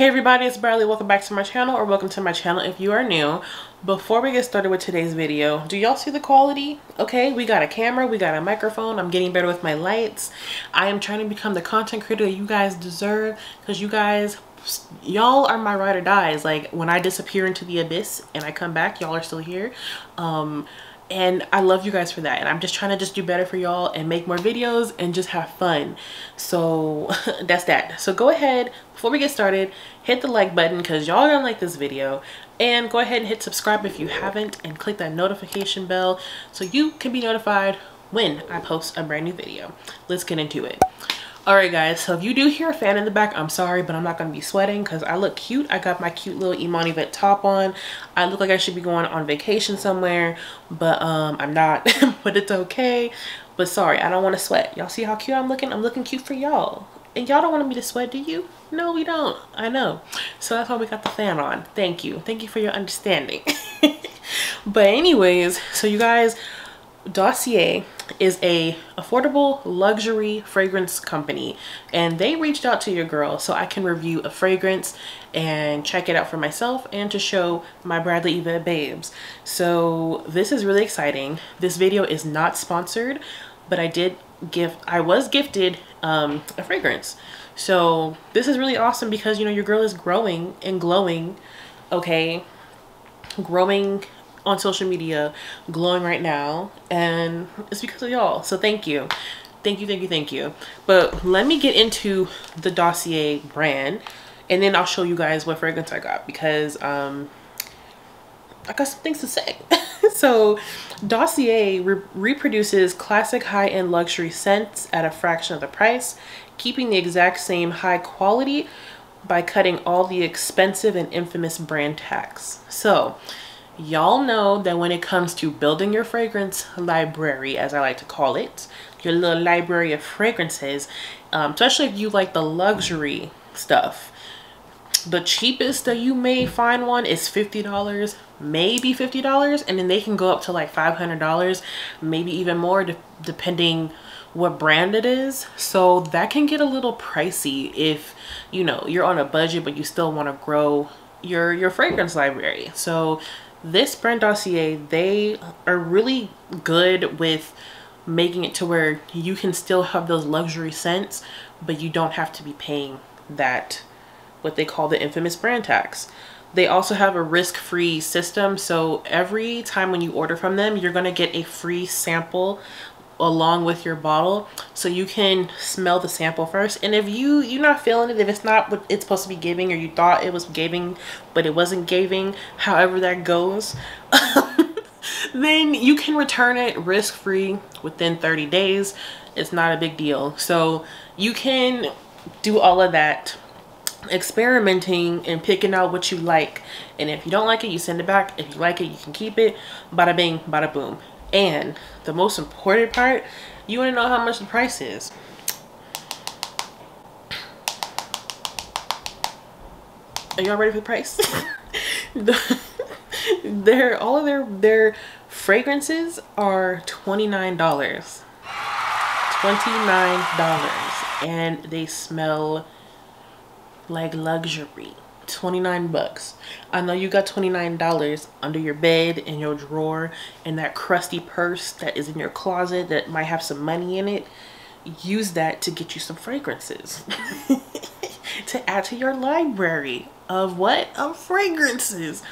Hey everybody, it's Bradley. Welcome back to my channel or welcome to my channel if you are new. Before we get started with today's video, do y'all see the quality? Okay, we got a camera, we got a microphone. I'm getting better with my lights. I am trying to become the content creator that you guys deserve because you guys y'all are my ride or dies like when i disappear into the abyss and i come back y'all are still here um and I love you guys for that and I'm just trying to just do better for y'all and make more videos and just have fun. So that's that. So go ahead before we get started hit the like button because y'all are gonna like this video. And go ahead and hit subscribe if you haven't and click that notification bell so you can be notified when I post a brand new video. Let's get into it Alright guys, so if you do hear a fan in the back, I'm sorry, but I'm not going to be sweating because I look cute. I got my cute little Iman Evette top on. I look like I should be going on vacation somewhere, but um, I'm not, but it's okay. But sorry, I don't want to sweat. Y'all see how cute I'm looking? I'm looking cute for y'all. And y'all don't want me to sweat, do you? No, we don't. I know. So that's why we got the fan on. Thank you. Thank you for your understanding. but anyways, so you guys, Dossier is a affordable luxury fragrance company and they reached out to your girl so I can review a fragrance and check it out for myself and to show my Bradley Evette babes. So this is really exciting. This video is not sponsored but I did give I was gifted um, a fragrance. So this is really awesome because you know your girl is growing and glowing okay growing on social media glowing right now and it's because of y'all so thank you. Thank you thank you thank you. But let me get into the dossier brand and then i'll show you guys what fragrance i got because um i got some things to say. So dossier re reproduces classic high-end luxury scents at a fraction of the price keeping the exact same high quality by cutting all the expensive and infamous brand tax. So y'all know that when it comes to building your fragrance library, as I like to call it, your little library of fragrances, um, especially if you like the luxury stuff, the cheapest that you may find one is $50, maybe $50, and then they can go up to like $500, maybe even more de depending what brand it is. So that can get a little pricey if, you know, you're on a budget but you still want to grow your your fragrance library. So this brand dossier they are really good with making it to where you can still have those luxury scents but you don't have to be paying that what they call the infamous brand tax. They also have a risk-free system so every time when you order from them you're going to get a free sample along with your bottle so you can smell the sample first. And if you you're not feeling it if it's not what it's supposed to be giving or you thought it was giving but it wasn't giving however that goes then you can return it risk-free within 30 days. It's not a big deal. So you can do all of that experimenting and picking out what you like. And if you don't like it you send it back. If you like it you can keep it. Bada bing bada boom and the most important part, you want to know how much the price is. Are y'all ready for the price? their all of their their fragrances are $29. $29 and they smell like luxury. 29 bucks. I know you got $29 under your bed in your drawer in that crusty purse that is in your closet that might have some money in it. Use that to get you some fragrances. to add to your library of what? Of fragrances.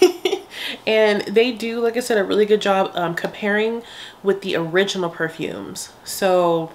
and they do, like I said, a really good job um, comparing with the original perfumes. So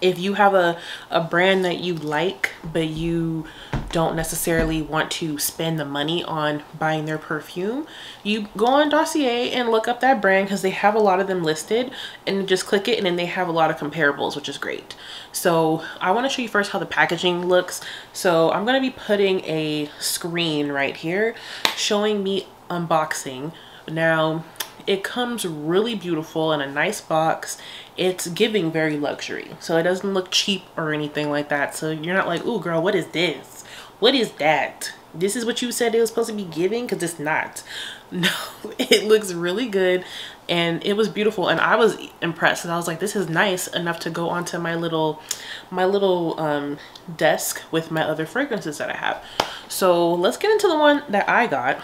if you have a, a brand that you like, but you don't necessarily want to spend the money on buying their perfume, you go on Dossier and look up that brand because they have a lot of them listed and just click it and then they have a lot of comparables, which is great. So I want to show you first how the packaging looks. So I'm going to be putting a screen right here showing me unboxing. Now it comes really beautiful in a nice box it's giving very luxury so it doesn't look cheap or anything like that so you're not like oh girl what is this what is that? This is what you said it was supposed to be giving? Because it's not. No it looks really good and it was beautiful and i was impressed and i was like this is nice enough to go onto my little my little um desk with my other fragrances that i have. So let's get into the one that i got.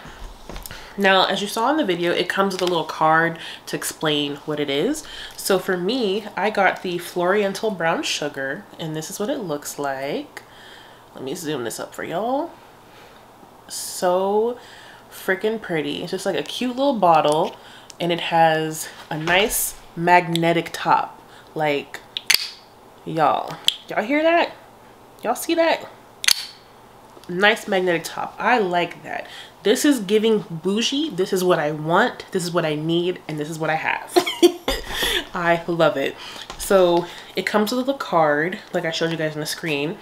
Now, as you saw in the video, it comes with a little card to explain what it is. So for me, I got the Floriental Brown Sugar, and this is what it looks like. Let me zoom this up for y'all. So freaking pretty. It's just like a cute little bottle, and it has a nice magnetic top. Like, y'all, y'all hear that? Y'all see that? Nice magnetic top. I like that. This is giving bougie. This is what I want. This is what I need. And this is what I have. I love it. So it comes with a card, like I showed you guys on the screen.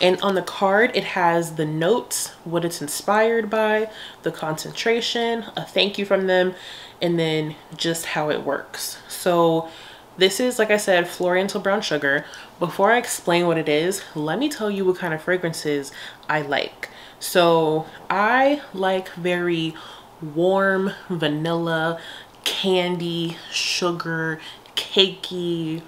And on the card, it has the notes, what it's inspired by, the concentration, a thank you from them, and then just how it works. So this is, like I said, Floriental Brown Sugar. Before I explain what it is, let me tell you what kind of fragrances I like. So I like very warm vanilla, candy, sugar, cakey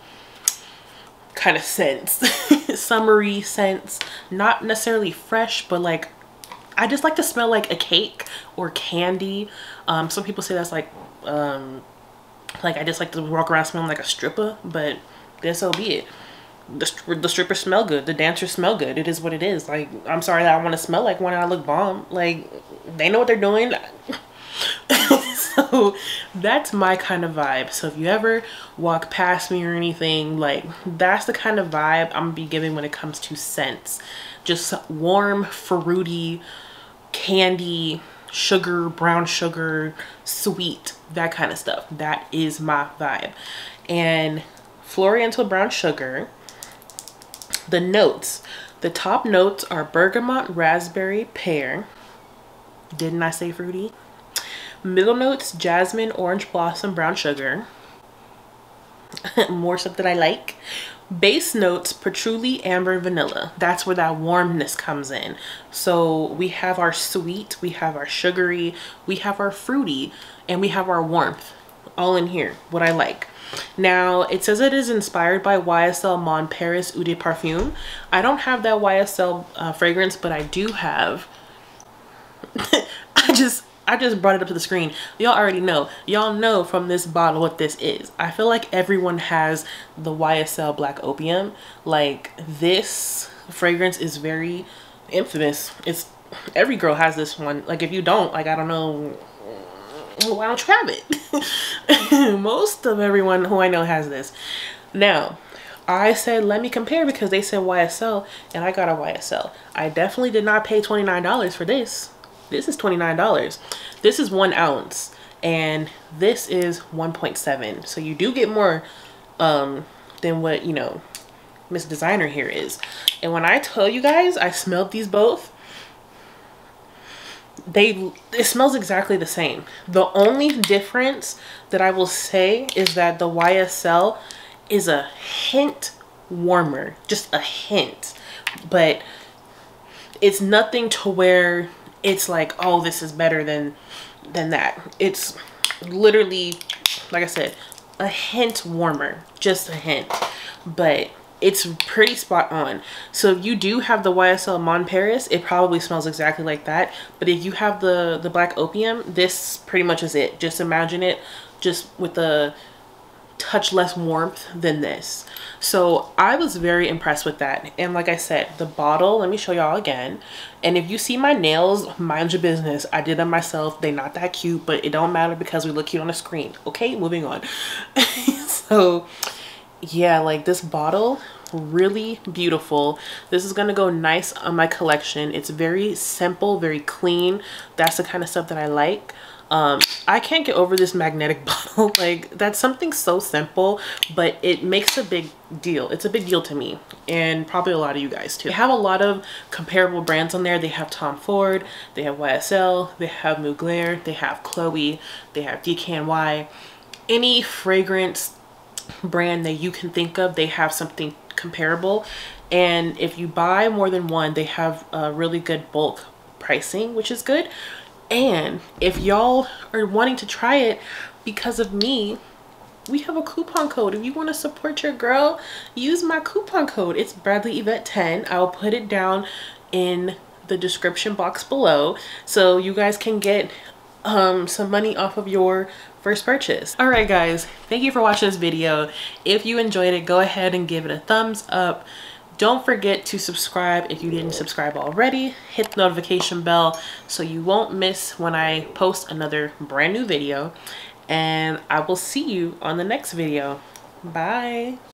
kind of scents. Summery scents. Not necessarily fresh, but like I just like to smell like a cake or candy. Um, some people say that's like um, like I just like to walk around smelling like a stripper, but then so be it. The, the strippers smell good. The dancers smell good. It is what it is. Like i'm sorry that i want to smell like when i look bomb. Like they know what they're doing so that's my kind of vibe so if you ever walk past me or anything like that's the kind of vibe i'm gonna be giving when it comes to scents just warm fruity candy sugar brown sugar sweet that kind of stuff that is my vibe and Floriental brown sugar the notes. The top notes are bergamot, raspberry, pear. Didn't I say fruity? Middle notes, jasmine, orange blossom, brown sugar. More stuff that I like. Base notes, patchouli, amber, vanilla. That's where that warmness comes in. So we have our sweet, we have our sugary, we have our fruity, and we have our warmth all in here, what I like. Now, it says it is inspired by YSL Mon Paris Eau de Parfum. I don't have that YSL uh, fragrance, but I do have... I just... I just brought it up to the screen. Y'all already know. Y'all know from this bottle what this is. I feel like everyone has the YSL Black Opium. Like, this fragrance is very infamous. It's every girl has this one. Like, if you don't, like, I don't know why don't you have it? Most of everyone who I know has this. Now, I said, let me compare because they said YSL and I got a YSL. I definitely did not pay $29 for this. This is $29. This is one ounce and this is 1.7. So you do get more um, than what, you know, Miss Designer here is. And when I tell you guys, I smelled these both they it smells exactly the same the only difference that i will say is that the ysl is a hint warmer just a hint but it's nothing to where it's like oh this is better than than that it's literally like i said a hint warmer just a hint but it's pretty spot on. So if you do have the YSL Mon Paris, it probably smells exactly like that. But if you have the, the Black Opium, this pretty much is it. Just imagine it just with a touch less warmth than this. So I was very impressed with that. And like I said, the bottle, let me show y'all again. And if you see my nails, mind your business. I did them myself. They're not that cute, but it don't matter because we look cute on the screen. Okay, moving on. so yeah like this bottle really beautiful this is gonna go nice on my collection it's very simple very clean that's the kind of stuff that i like um, I can't get over this magnetic bottle. like that's something so simple, but it makes a big deal. It's a big deal to me and probably a lot of you guys too. They have a lot of comparable brands on there. They have Tom Ford, they have YSL, they have Mugler, they have Chloe, they have DKNY. Any fragrance brand that you can think of, they have something comparable. And if you buy more than one, they have a really good bulk pricing, which is good. And if y'all are wanting to try it because of me, we have a coupon code. If you want to support your girl, use my coupon code. It's Bradley Evette 10. I'll put it down in the description box below so you guys can get um, some money off of your first purchase. All right, guys, thank you for watching this video. If you enjoyed it, go ahead and give it a thumbs up. Don't forget to subscribe if you didn't subscribe already. Hit the notification bell so you won't miss when I post another brand new video. And I will see you on the next video. Bye.